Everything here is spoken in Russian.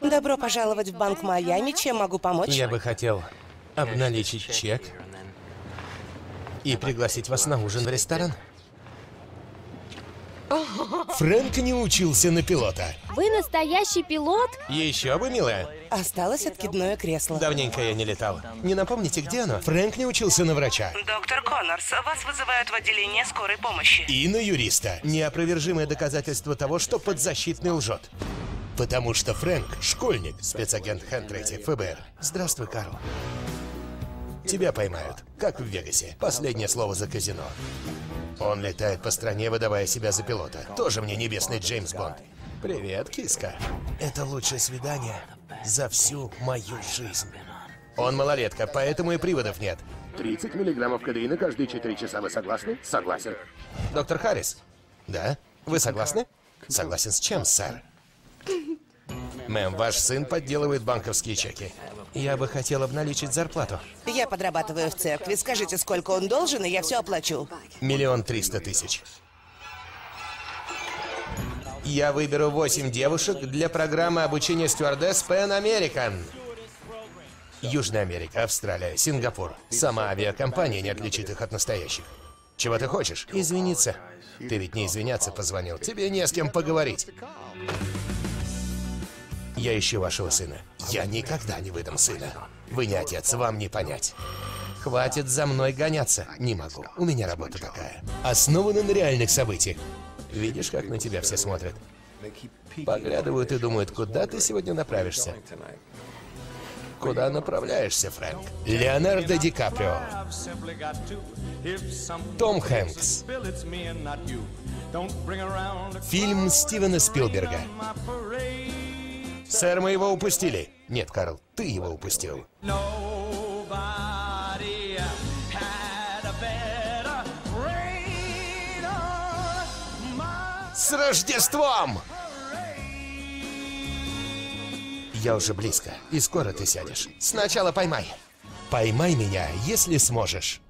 Добро пожаловать в Банк Майами. Чем могу помочь? Я бы хотел обналичить чек и пригласить вас на ужин в ресторан. Фрэнк не учился на пилота. Вы настоящий пилот? Еще бы, милая. Осталось откидное кресло. Давненько я не летал. Не напомните, где оно? Фрэнк не учился на врача. Доктор Коннорс, вас вызывают в отделение скорой помощи. И на юриста. Неопровержимое доказательство того, что подзащитный лжет. Потому что Фрэнк — школьник. Спецагент Хентрейти, ФБР. Здравствуй, Карл. Тебя поймают, как в Вегасе. Последнее слово за казино. Он летает по стране, выдавая себя за пилота. Тоже мне небесный Джеймс Бонд. Привет, киска. Это лучшее свидание за всю мою жизнь. Он малолетка, поэтому и приводов нет. 30 миллиграммов кадеина каждые 4 часа. Вы согласны? Согласен. Доктор Харрис? Да? Вы согласны? Согласен с чем, сэр? Мэм, ваш сын подделывает банковские чеки. Я бы хотел обналичить зарплату. Я подрабатываю в церкви. Скажите, сколько он должен, и я все оплачу. Миллион триста тысяч. Я выберу восемь девушек для программы обучения стюардесс Pan American. Южная Америка, Австралия, Сингапур. Сама авиакомпания не отличит их от настоящих. Чего ты хочешь? Извиниться. Ты ведь не извиняться позвонил. Тебе не с кем поговорить. Я ищу вашего сына. Я никогда не выдам сына. Вы не отец, вам не понять. Хватит за мной гоняться. Не могу. У меня работа такая. Основано на реальных событиях. Видишь, как на тебя все смотрят? Поглядывают и думают, куда ты сегодня направишься. Куда направляешься, Фрэнк? Леонардо Ди Каприо. Том Хэнкс. Фильм Стивена Спилберга. Сэр, мы его упустили. Нет, Карл, ты его упустил. С Рождеством! Я уже близко, и скоро ты сядешь. Сначала поймай. Поймай меня, если сможешь.